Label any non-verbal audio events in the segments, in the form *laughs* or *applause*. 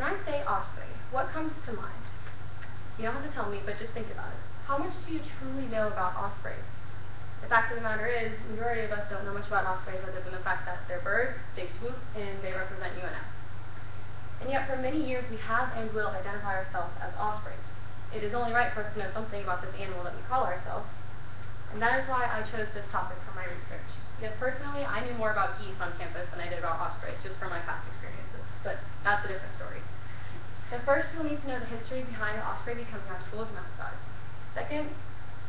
osprey, what comes to mind? You don't have to tell me, but just think about it. How much do you truly know about ospreys? The fact of the matter is, the majority of us don't know much about ospreys other than the fact that they're birds, they swoop, and they represent UNF. And yet for many years we have and will identify ourselves as ospreys. It is only right for us to know something about this animal that we call ourselves, and that is why I chose this topic for my research. Because personally, I knew more about geese on campus than I did about ospreys, just from my past experiences, but that's a different story. So first, you'll need to know the history behind the osprey becoming our school's mascot. Second,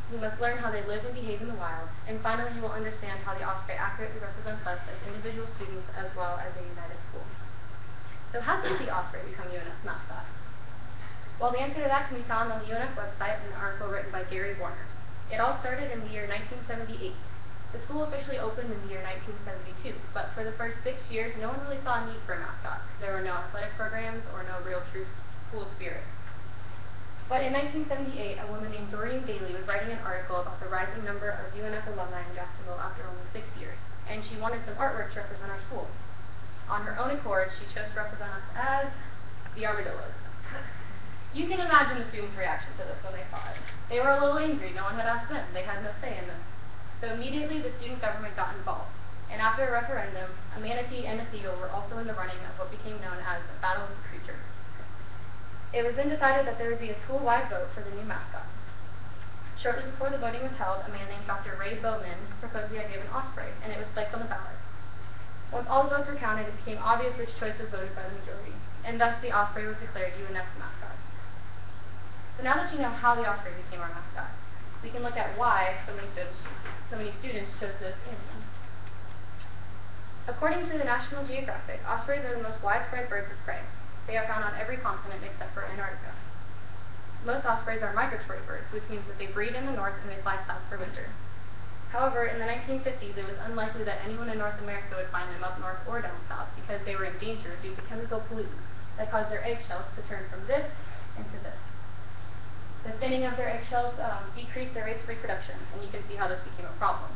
you must learn how they live and behave in the wild, and finally you will understand how the osprey accurately represents us as individual students as well as a united school. So how did the osprey become UNF's mascot? Well, the answer to that can be found on the UNF website in an article written by Gary Warner. It all started in the year 1978. The school officially opened in the year 1972, but for the first six years, no one really saw a need for a mascot. There were no athletic programs or no real true school spirit. But in 1978, a woman named Doreen Bailey was writing an article about the rising number of UNF alumni in Jacksonville after only six years, and she wanted some artwork to represent our school. On her own accord, she chose to represent us as the armadillos. *laughs* You can imagine the students' reaction to this when they saw it. They were a little angry. No one had asked them. They had no say in this. So immediately the student government got involved. And after a referendum, a manatee and a seagull were also in the running of what became known as the Battle of the Creatures. It was then decided that there would be a school-wide vote for the new mascot. Shortly before the voting was held, a man named Dr. Ray Bowman proposed the idea of an osprey, and it was placed on the ballot. Once all the votes were counted, it became obvious which choice was voted by the majority, and thus the osprey was declared UNF's mascot. So now that you know how the osprey became our mascot, we can look at why so many students, so many students chose this animal. According to the National Geographic, ospreys are the most widespread birds of prey. They are found on every continent except for Antarctica. Most ospreys are migratory birds, which means that they breed in the north and they fly south for winter. However, in the 1950s, it was unlikely that anyone in North America would find them up north or down south because they were in danger due to chemical pollutants that caused their eggshells to turn from this into this. The thinning of their eggshells um, decreased their rates of reproduction, and you can see how this became a problem.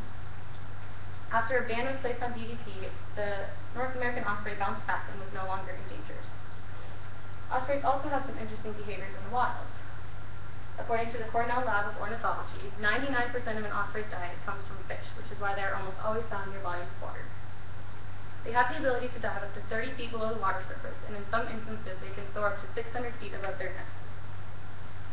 After a ban was placed on DDT, the North American osprey bounced back and was no longer endangered. Ospreys also have some interesting behaviors in the wild. According to the Cornell Lab of Ornithology, 99% of an osprey's diet comes from fish, which is why they are almost always found near bodies of water. They have the ability to dive up to 30 feet below the water surface, and in some instances they can soar up to 600 feet above their nests.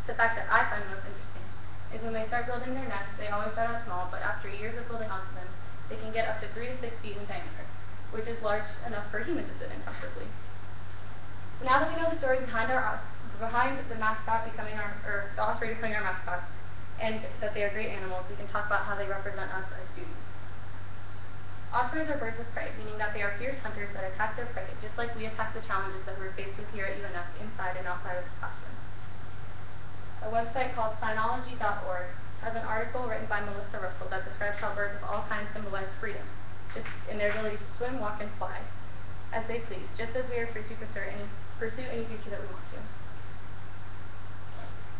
The fact that I find most interesting is when they start building their nests, they always start out small, but after years of building onto them, they can get up to 3 to 6 feet in diameter, which is large enough for humans to sit in comfortably. So now that we know the story behind our behind the mascot becoming our or the osprey becoming our mascot, and that they are great animals, we can talk about how they represent us as students. Ospreys are birds of prey, meaning that they are fierce hunters that attack their prey, just like we attack the challenges that we're faced with here at UNF inside and outside of the classroom. A website called Cynology.org has an article written by Melissa Russell that describes how birds of all kinds symbolize freedom, just in their ability to swim, walk, and fly as they please, just as we are free to pursue any, pursue any future that we want to.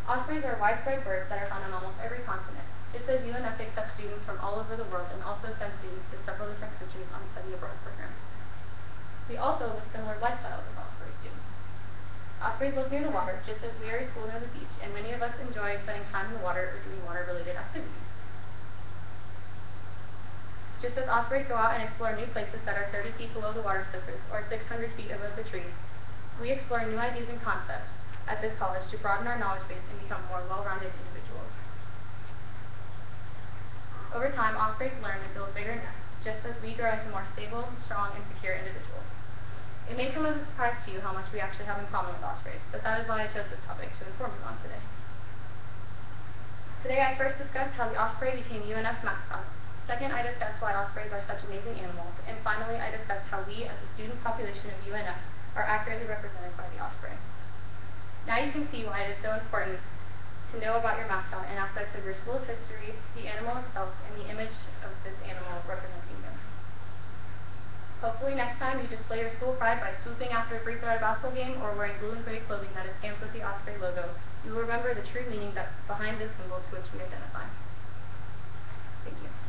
Ospreys are widespread birds that are found on almost every continent, just as UNF accepts students from all over the world and also sends students to several different countries on study abroad programs. We also live similar lifestyles. Ospreys live near the water, just as we are at school near the beach, and many of us enjoy spending time in the water or doing water-related activities. Just as ospreys go out and explore new places that are 30 feet below the water surface or 600 feet above the trees, we explore new ideas and concepts at this college to broaden our knowledge base and become more well-rounded individuals. Over time, ospreys learn and build bigger nests, just as we grow into more stable, strong, and secure individuals. It may come as a surprise to you how much we actually have in common with ospreys, but that is why I chose this topic to inform you on today. Today I first discussed how the osprey became UNF's mascot, Second, I discussed why ospreys are such amazing animals, and finally I discussed how we, as a student population of UNF, are accurately represented by the osprey. Now you can see why it is so important to know about your mascot and aspects of your school's history, the animal itself, and the image of this animal representing you. Hopefully next time you display your school pride by swooping after a free-throw at a basketball game or wearing blue and gray clothing that is stamped with the osprey logo, you will remember the true meaning that's behind this symbol to which we identify. Thank you.